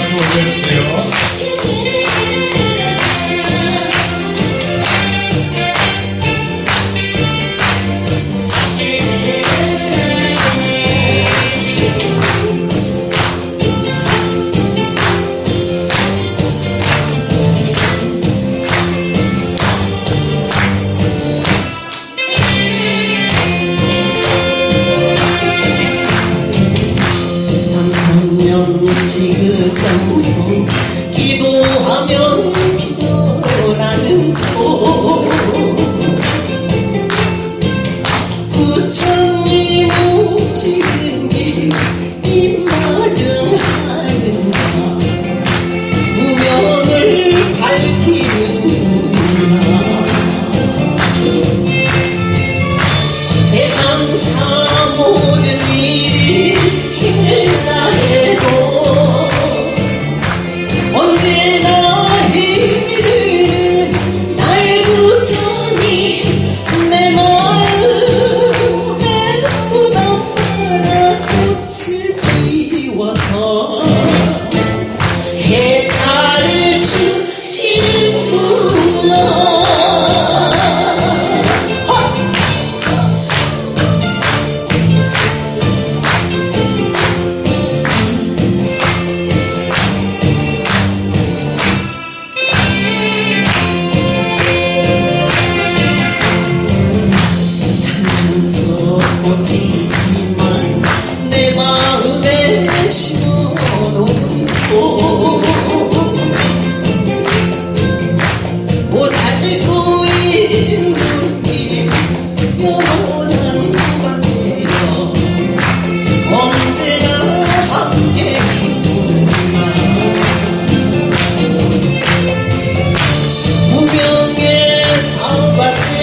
박수 올려주세요. 지그 거지지만 내 마음에 심어놓은 꽃 오살고 있는 이 영원한 밤이여. 언제나 함께 있구나. 무명의 사바스